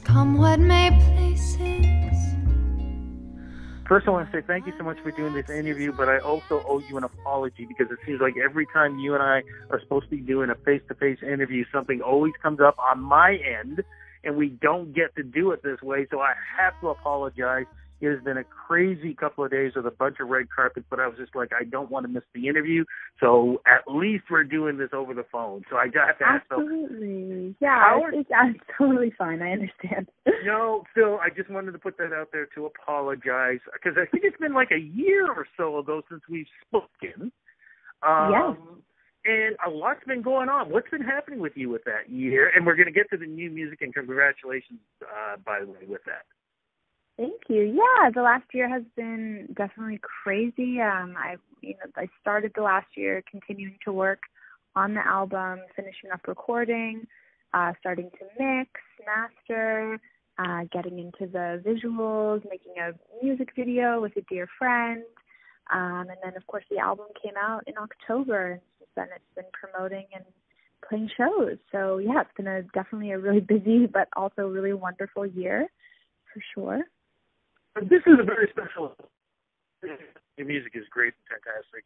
Come what may places. First, I want to say thank you so much for doing this interview, but I also owe you an apology because it seems like every time you and I are supposed to be doing a face to face interview, something always comes up on my end, and we don't get to do it this way. So I have to apologize it has been a crazy couple of days with a bunch of red carpet, but I was just like, I don't want to miss the interview. So at least we're doing this over the phone. So I to ask. Absolutely. Yeah, it's, it's totally fine. I understand. no, Phil, I just wanted to put that out there to apologize because I think it's been like a year or so ago since we've spoken. Um, yes. And a lot's been going on. What's been happening with you with that year? And we're going to get to the new music and congratulations, uh, by the way, with that. Thank you. Yeah, the last year has been definitely crazy. Um, I, you know, I started the last year continuing to work on the album, finishing up recording, uh, starting to mix, master, uh, getting into the visuals, making a music video with a dear friend, um, and then of course the album came out in October, and since then it's been promoting and playing shows. So yeah, it's been a definitely a really busy but also really wonderful year, for sure. This is a very special. Your music is great and fantastic,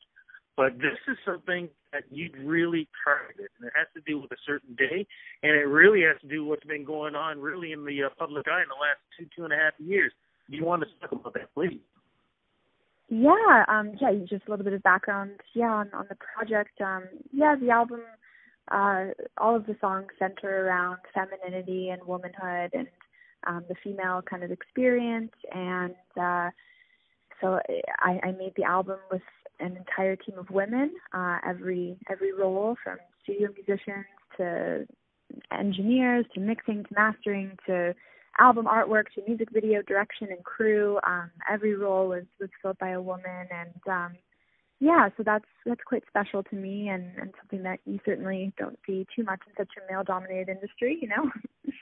but this is something that you'd really targeted, and it has to do with a certain day, and it really has to do with what's been going on really in the uh, public eye in the last two two and a half years. Do you want to talk about that, please? Yeah, um, yeah, just a little bit of background, yeah, on, on the project. Um, yeah, the album, uh, all of the songs center around femininity and womanhood and um, the female kind of experience, and uh, so I, I made the album with an entire team of women, uh, every every role from studio musicians to engineers to mixing to mastering to album artwork to music video direction and crew. Um, every role was was filled by a woman, and um, yeah, so that's that's quite special to me, and and something that you certainly don't see too much in such a male dominated industry, you know.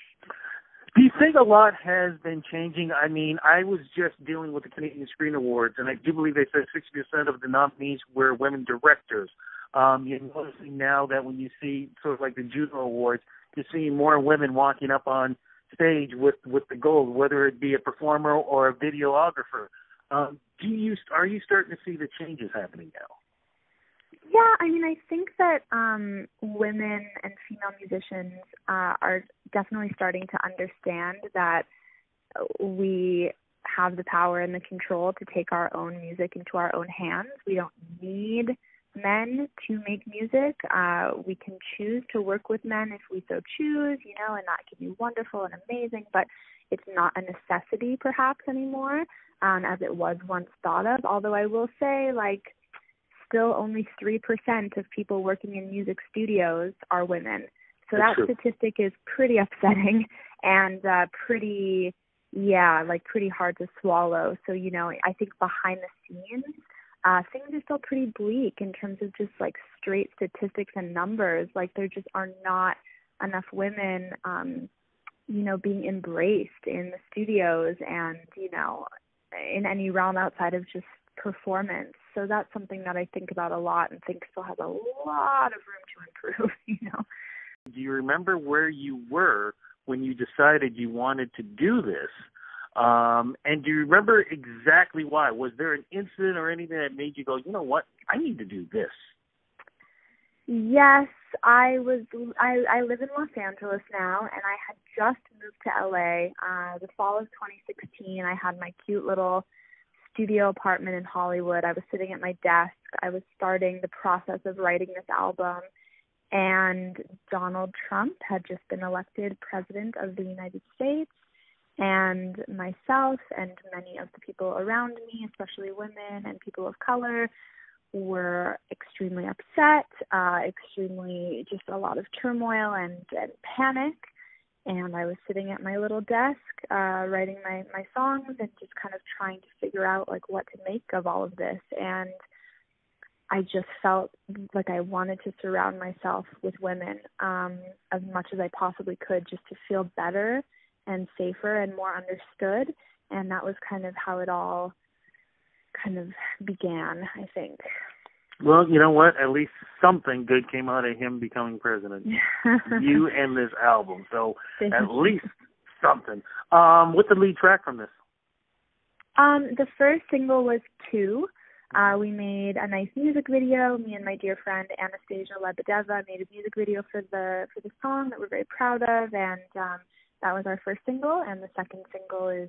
Do you think a lot has been changing? I mean, I was just dealing with the Canadian Screen Awards, and I do believe they said 60% of the nominees were women directors. Um, you're noticing now that when you see sort of like the Juno Awards, you're seeing more women walking up on stage with with the gold, whether it be a performer or a videographer. Um, do you are you starting to see the changes happening now? Yeah, I mean, I think that um, women and female musicians uh, are definitely starting to understand that we have the power and the control to take our own music into our own hands. We don't need men to make music. Uh, we can choose to work with men if we so choose, you know, and that can be wonderful and amazing, but it's not a necessity perhaps anymore um, as it was once thought of. Although I will say, like, still only 3% of people working in music studios are women. So That's that true. statistic is pretty upsetting and uh, pretty, yeah, like pretty hard to swallow. So, you know, I think behind the scenes, uh, things are still pretty bleak in terms of just like straight statistics and numbers. Like there just are not enough women, um, you know, being embraced in the studios and, you know, in any realm outside of just performance. So that's something that I think about a lot and think still has a lot of room to improve, you know. Do you remember where you were when you decided you wanted to do this? Um, and do you remember exactly why? Was there an incident or anything that made you go, you know what, I need to do this? Yes, I was. I I live in Los Angeles now, and I had just moved to LA. Uh, the fall of 2016, I had my cute little studio apartment in Hollywood. I was sitting at my desk. I was starting the process of writing this album, and Donald Trump had just been elected president of the United States. And myself and many of the people around me, especially women and people of color, were extremely upset, uh, extremely just a lot of turmoil and, and panic. And I was sitting at my little desk, uh, writing my, my songs and just kind of trying to figure out like what to make of all of this. And I just felt like I wanted to surround myself with women um, as much as I possibly could just to feel better and safer and more understood. And that was kind of how it all kind of began, I think. Well, you know what? At least something good came out of him becoming president. you and this album. So Thank at you. least something. Um, what's the lead track from this? Um, the first single was Two. Uh, we made a nice music video. Me and my dear friend Anastasia Lebedeva made a music video for the for the song that we're very proud of, and um, that was our first single. And the second single is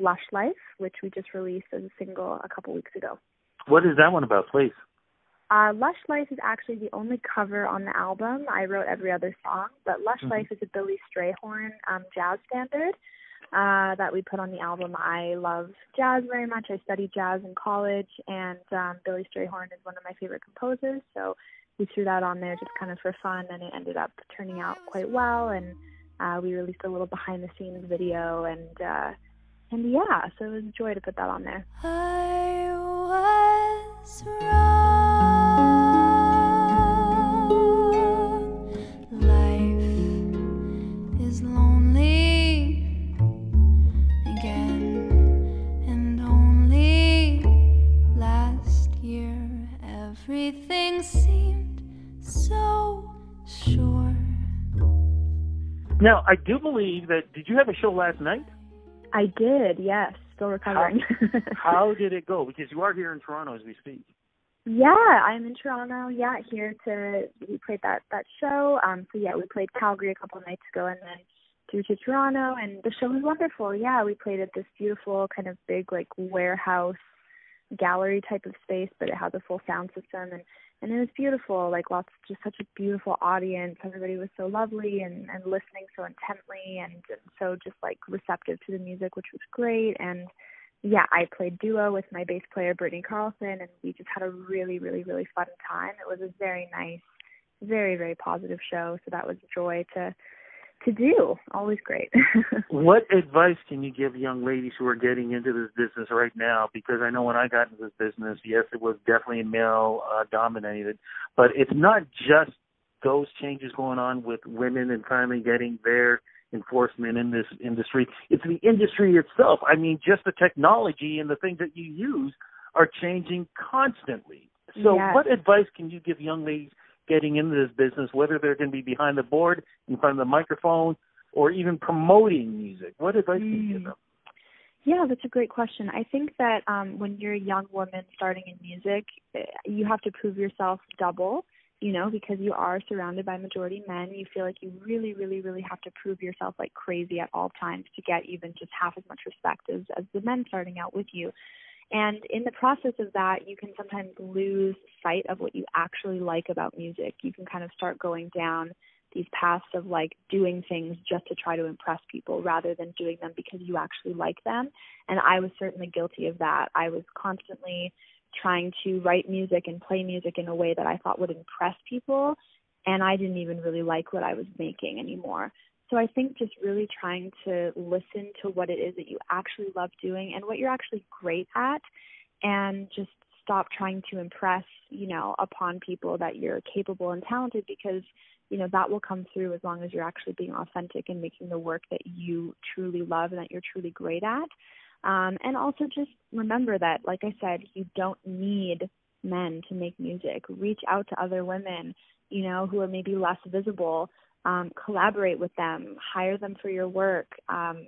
Lush Life, which we just released as a single a couple weeks ago. What is that one about, please? Uh, Lush Life is actually the only cover on the album. I wrote every other song, but Lush mm-hmm. Life is a Billy Strayhorn um, jazz standard uh, that we put on the album. I love jazz very much. I studied jazz in college, and um, Billy Strayhorn is one of my favorite composers. So we threw that on there just kind of for fun, and it ended up turning out quite well. And uh, we released a little behind the scenes video, and uh, and yeah, so it was a joy to put that on there. I was wrong. Seemed so sure. Now, I do believe that. Did you have a show last night? I did. Yes, still recovering. How, how did it go? Because you are here in Toronto as we speak. Yeah, I'm in Toronto. Yeah, here to we played that that show. Um, so yeah, we played Calgary a couple of nights ago, and then through to Toronto, and the show was wonderful. Yeah, we played at this beautiful kind of big like warehouse gallery type of space, but it has a full sound system and and it was beautiful. Like lots, just such a beautiful audience. Everybody was so lovely and and listening so intently and, and so just like receptive to the music, which was great. And yeah, I played duo with my bass player Brittany Carlson, and we just had a really, really, really fun time. It was a very nice, very, very positive show. So that was a joy to to do. Always great. what advice can you give young ladies who are getting into this business right now? Because I know when I got into this business, yes, it was definitely male uh, dominated, but it's not just those changes going on with women and finally getting their enforcement in this industry. It's the industry itself. I mean, just the technology and the things that you use are changing constantly. So, yes. what advice can you give young ladies getting into this business, whether they're going to be behind the board, in front of the microphone, or even promoting music? What advice can you give them? Yeah, that's a great question. I think that um, when you're a young woman starting in music, eh, you have to prove yourself double, you know, because you are surrounded by majority men. You feel like you really, really, really have to prove yourself like crazy at all times to get even just half as much respect as, as the men starting out with you. And in the process of that, you can sometimes lose sight of what you actually like about music. You can kind of start going down these paths of like doing things just to try to impress people rather than doing them because you actually like them. And I was certainly guilty of that. I was constantly trying to write music and play music in a way that I thought would impress people. And I didn't even really like what I was making anymore. So I think just really trying to listen to what it is that you actually love doing and what you're actually great at and just stop trying to impress, you know, upon people that you're capable and talented because, you know, that will come through as long as you're actually being authentic and making the work that you truly love and that you're truly great at. Um, and also just remember that, like I said, you don't need men to make music. Reach out to other women, you know, who are maybe less visible um, collaborate with them, hire them for your work, um,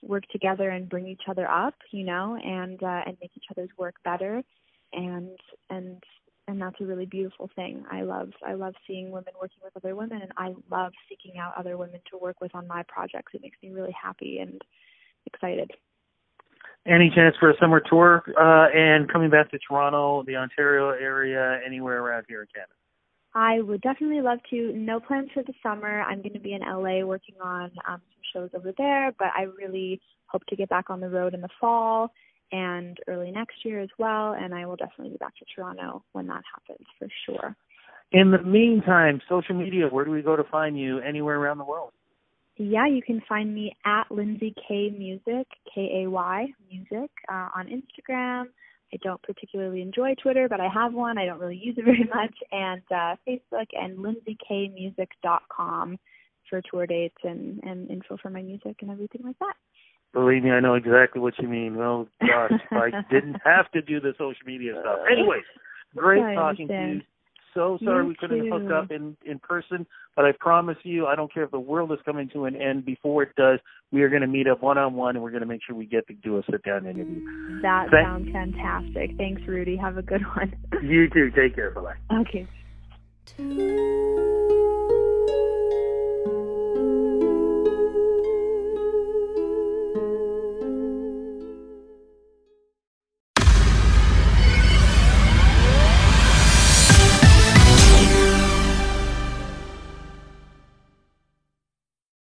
work together and bring each other up, you know, and uh, and make each other's work better, and and and that's a really beautiful thing. I love I love seeing women working with other women, and I love seeking out other women to work with on my projects. It makes me really happy and excited. Any chance for a summer tour uh, and coming back to Toronto, the Ontario area, anywhere around here in Canada? I would definitely love to. No plans for the summer. I'm going to be in LA working on um, some shows over there, but I really hope to get back on the road in the fall and early next year as well. And I will definitely be back to Toronto when that happens for sure. In the meantime, social media, where do we go to find you anywhere around the world? Yeah, you can find me at Lindsay Kay Music, K A Y Music, uh, on Instagram, I don't particularly enjoy Twitter, but I have one. I don't really use it very much. And uh, Facebook and lindsaykaymusic.com for tour dates and, and info for my music and everything like that. Believe me, I know exactly what you mean. Oh gosh, I didn't have to do the social media stuff. Anyways, great talking to you. So sorry You we couldn't too. hook up in in person, but I promise you, I don't care if the world is coming to an end before it does. We are going to meet up one on one, and we're going to make sure we get to do a sit down interview. That Thank- sounds fantastic. Thanks, Rudy. Have a good one. You too. Take care. Bye bye. okay. to